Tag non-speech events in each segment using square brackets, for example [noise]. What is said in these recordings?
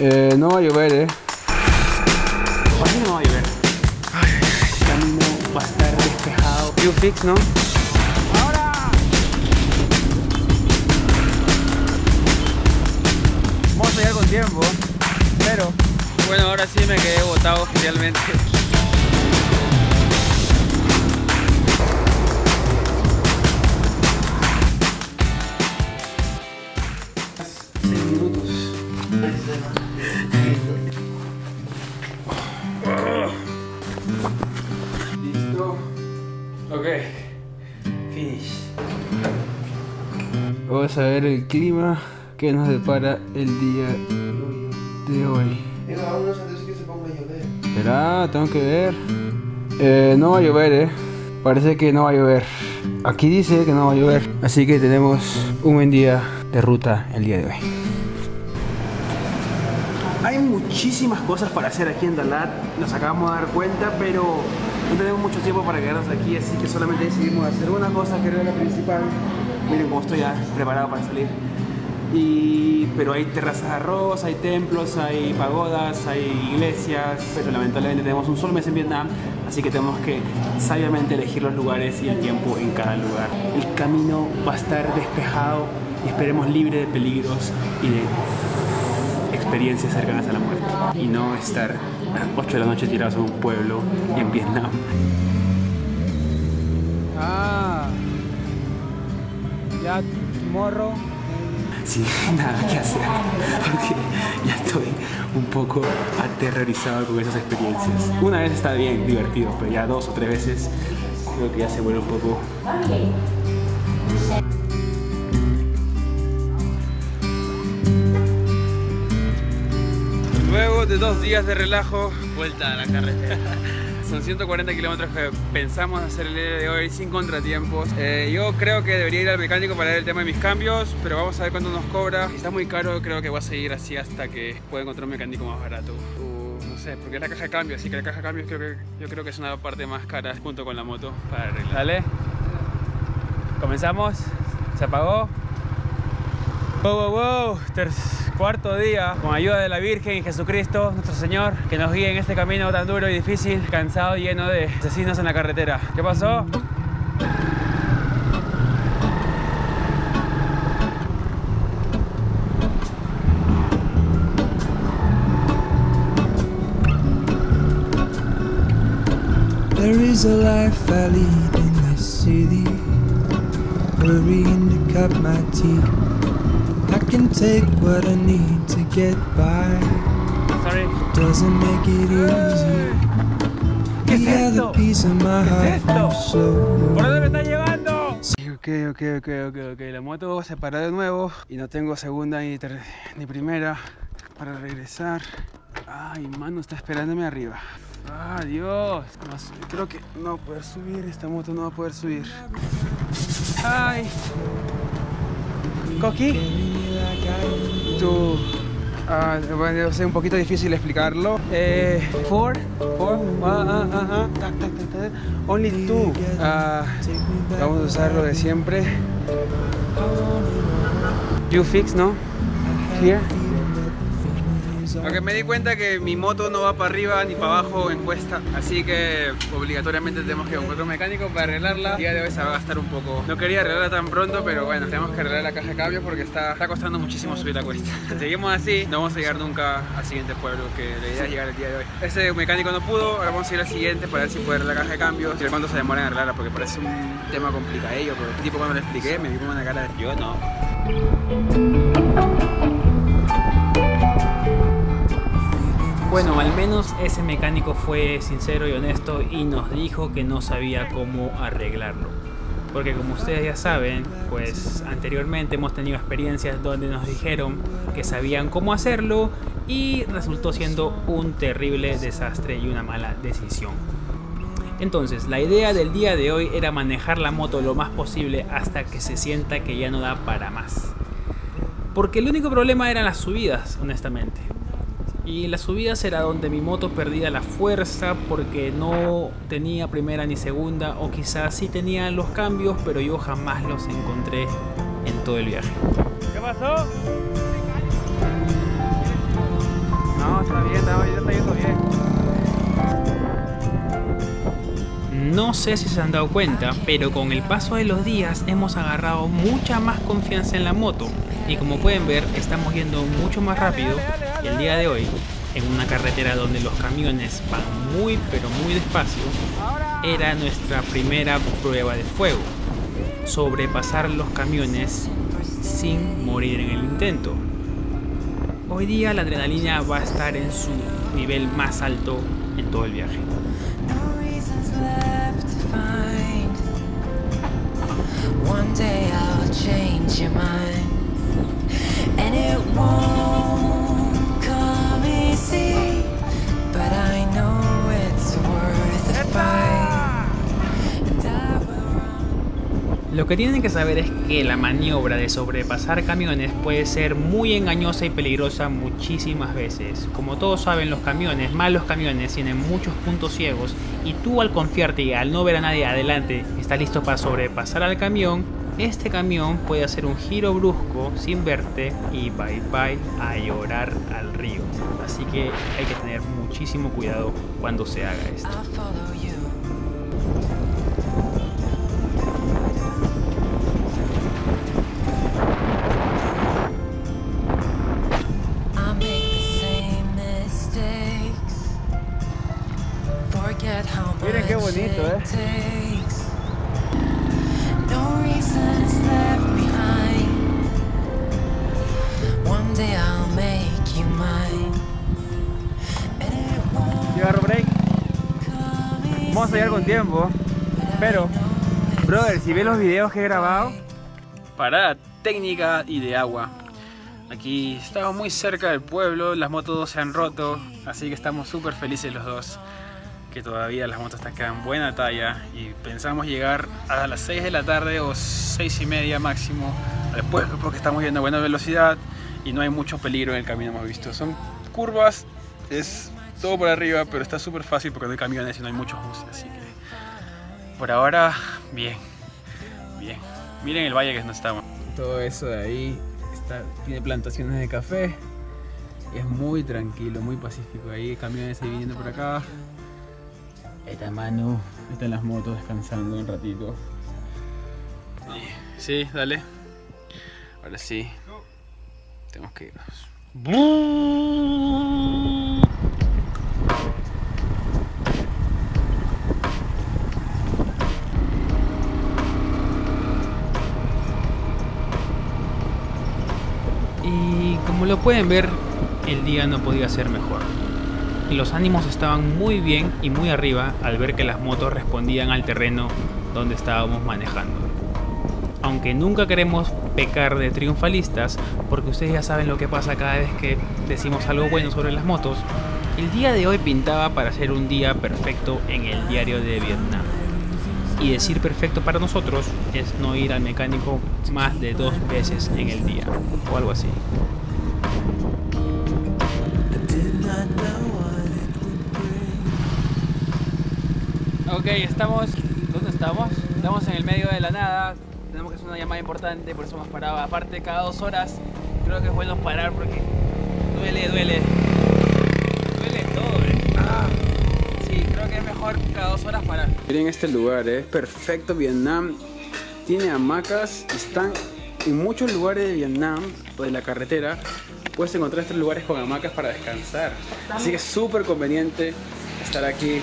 Eh, no va a llover, eh. ¿Por qué no va a llover? El camino va a estar despejado. You fix, ¿no? ¡Ahora! Vamos a llegar con tiempo, pero Bueno, ahora sí me quedé botado oficialmente. Vamos a ver el clima que nos depara el día de hoy. Venga, vámonos antes de que se ponga a llover. Espera, tengo que ver. Eh, no va a llover, eh. Parece que no va a llover. Aquí dice que no va a llover. Así que tenemos un buen día de ruta el día de hoy. hay muchísimas cosas para hacer aquí en Dalat. Nos acabamos de dar cuenta, pero no tenemos mucho tiempo para quedarnos aquí, así que solamente decidimos hacer una cosa que era la principal. Miren cómo estoy ya preparado para salir. Y, pero hay terrazas de arroz, hay templos, hay pagodas, hay iglesias, pero lamentablemente tenemos un solo mes en Vietnam, así que tenemos que sabiamente elegir los lugares y el tiempo en cada lugar. El camino va a estar despejado y esperemos libre de peligros y de experiencias cercanas a la muerte y no estar a 8 de la noche tirados en un pueblo en Vietnam. Ya morro. Sin [laughs] nada que hacer, porque ya estoy un poco aterrorizado con esas experiencias. Una vez está bien, divertido, pero ya dos o tres veces creo que ya se vuelve un poco... Luego de dos días de relajo, vuelta a la carretera. [laughs] Son 140 kilómetros que pensamos hacer el día de hoy sin contratiempos. Eh, yo creo que debería ir al mecánico para ver el tema de mis cambios, pero vamos a ver cuánto nos cobra. Si está muy caro, creo que voy a seguir así hasta que pueda encontrar un mecánico más barato. O no sé, porque es la caja de cambios, así que la caja de cambios creo que, yo creo que es una parte más cara junto con la moto para arreglar. Dale. Comenzamos. Se apagó. Wow, wow, wow. Ter- cuarto día, con ayuda de la Virgen y Jesucristo, nuestro Señor, que nos guíe en este camino tan duro y difícil, cansado, lleno de asesinos en la carretera. ¿Qué pasó? There is a life I lead in this city, to cut my teeth. I can take what I need to get by, Sorry. doesn't make it easy. ¿Qué es esto? ¿Qué es esto? ¿Por dónde me está llevando? Ok, ok, ok, ok, ok. La moto se paró de nuevo y no tengo segunda ni, ter- ni primera para regresar. Ay, mano, está esperándome arriba. Ah, Dios. No creo que no va a poder subir. Esta moto no va a poder subir. Ay. Coqui. Tú. Ah, bueno, es un poquito difícil explicarlo. Eh, four, four, tac, tac. Only two. Vamos a usar lo de siempre. You fix, ¿no? Here. Aunque me di cuenta que mi moto no va para arriba ni para abajo en cuesta, así que obligatoriamente tenemos que encontrar un mecánico para arreglarla. El día de hoy se va a gastar un poco. No quería arreglarla tan pronto, pero bueno, tenemos que arreglar la caja de cambios porque está, está costando muchísimo subir la cuesta. [laughs] Si seguimos así, no vamos a llegar nunca al siguiente pueblo, que la idea es llegar el día de hoy. Ese mecánico no pudo, ahora vamos a ir al siguiente para ver si puede arreglar la caja de cambios y ver cuánto se demora en arreglarla, porque parece un tema complicadillo, pero tipo cuando le expliqué me vi con una cara de yo no. Bueno, al menos ese mecánico fue sincero y honesto y nos dijo que no sabía cómo arreglarlo. Porque como ustedes ya saben, pues anteriormente hemos tenido experiencias donde nos dijeron que sabían cómo hacerlo y resultó siendo un terrible desastre y una mala decisión. Entonces, la idea del día de hoy era manejar la moto lo más posible hasta que se sienta que ya no da para más. Porque el único problema eran las subidas, honestamente. Y en las subidas era donde mi moto perdía la fuerza porque no tenía primera ni segunda o quizás sí tenía los cambios, pero yo jamás los encontré en todo el viaje. ¿Qué pasó? No, está bien, está, bien, está yendo bien. No sé si se han dado cuenta, pero con el paso de los días hemos agarrado mucha más confianza en la moto. Y como pueden ver, estamos yendo mucho más rápido el día de hoy en una carretera donde los camiones van muy pero muy despacio. Era nuestra primera prueba de fuego. Sobrepasar los camiones sin morir en el intento. Hoy día la adrenalina va a estar en su nivel más alto en todo el viaje. Lo que tienen que saber es que la maniobra de sobrepasar camiones puede ser muy engañosa y peligrosa muchísimas veces. Como todos saben, los camiones, más los camiones, tienen muchos puntos ciegos y tú al confiarte y al no ver a nadie adelante, está listo para sobrepasar al camión, este camión puede hacer un giro brusco sin verte y bye bye a llorar al río. Así que hay que tener muchísimo cuidado cuando se haga esto. Yo agarro break. Vamos a llegar con tiempo. Pero, brother, si ves los videos que he grabado, parada técnica y de agua. Aquí estamos muy cerca del pueblo, las motos se han roto, así que estamos súper felices los dos. Que todavía las motos están quedan buena talla y pensamos llegar a las 6 de la tarde o 6 y media máximo al pueblo porque estamos yendo a buena velocidad y no hay mucho peligro en el camino, hemos visto. Son curvas, es todo por arriba, pero está súper fácil porque no hay camiones y no hay muchos buses, así que por ahora, bien, bien. Miren el valle que estamos. Todo eso de ahí está, tiene plantaciones de café. Es muy tranquilo, muy pacífico. Ahí camiones ahí viniendo por acá. Esta mano, están las motos descansando un ratito. Sí, dale. Ahora sí. Tenemos que irnos. Y como lo pueden ver, el día no podía ser mejor. Los ánimos estaban muy bien y muy arriba al ver que las motos respondían al terreno donde estábamos manejando. Aunque nunca queremos pecar de triunfalistas, porque ustedes ya saben lo que pasa cada vez que decimos algo bueno sobre las motos, el día de hoy pintaba para ser un día perfecto en el diario de Vietnam. Y decir perfecto para nosotros es no ir al mecánico más de dos veces en el día, o algo así. Ok, estamos. ¿Dónde estamos? Estamos en el medio de la nada. Tenemos que hacer una llamada importante, por eso hemos parado. Aparte, cada dos horas creo que es bueno parar porque duele, duele. Duele todo, eh. Ah, sí, creo que es mejor cada dos horas parar. Miren este lugar, es perfecto Vietnam. Tiene hamacas, están en muchos lugares de Vietnam o de la carretera. Puedes encontrar estos lugares con hamacas para descansar. Así que es súper conveniente estar aquí,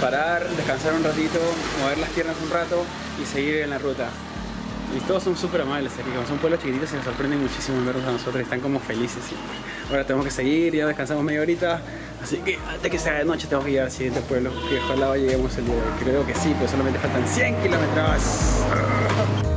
parar, descansar un ratito, mover las piernas un rato y seguir en la ruta. Y todos son súper amables aquí, son pueblos chiquititos se nos sorprenden muchísimo en vernos a nosotros y están como felices. Ahora tenemos que seguir, ya descansamos media horita, así que antes que sea de noche tenemos que llegar al siguiente pueblo, que ojalá lleguemos el día de hoy. Creo que sí, pero solamente faltan 100 kilómetros.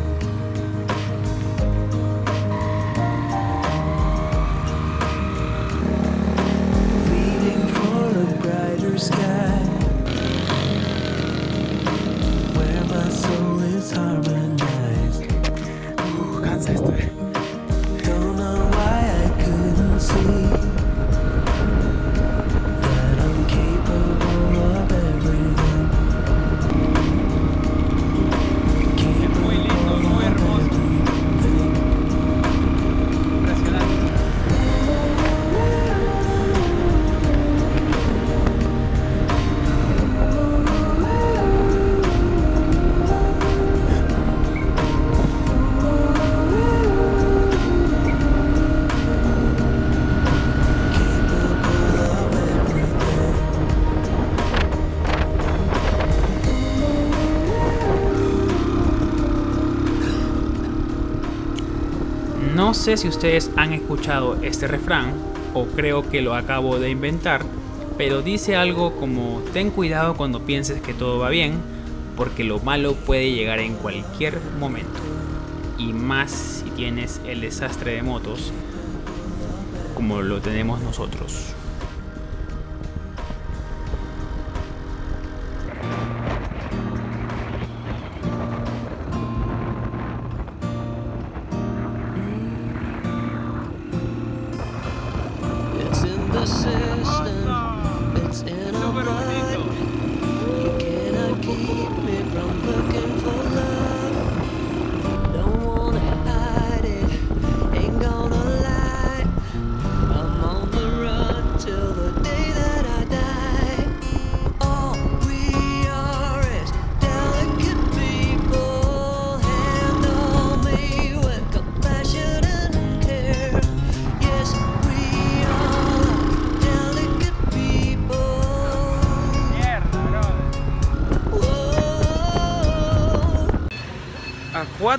Sé si ustedes han escuchado este refrán o creo que lo acabo de inventar, pero dice algo como ten cuidado cuando pienses que todo va bien, porque lo malo puede llegar en cualquier momento. Y más si tienes el desastre de motos como lo tenemos nosotros.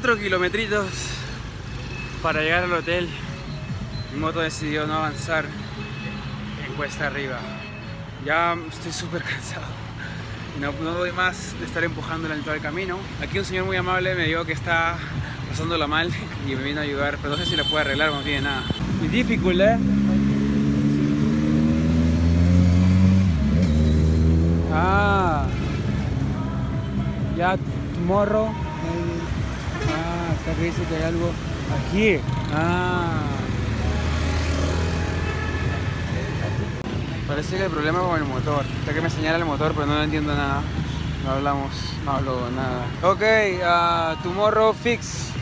4 kilometritos para llegar al hotel, mi moto decidió no avanzar en cuesta arriba. Ya estoy súper [laughs] cansado. No, no doy más de estar empujándola en todo el camino. Aquí un señor muy amable me dijo que está pasándola mal y me vino a ayudar, pero no sé si la puede arreglar, no tiene nada. Muy difícil, ¿eh? Ah, ya tomorrow. Acá que dice que hay algo aquí. Ah. Parece que el problema es con el motor. Está que me señala el motor, pero no entiendo nada. No hablamos, no hablo nada. Ok, uh, tomorrow fix.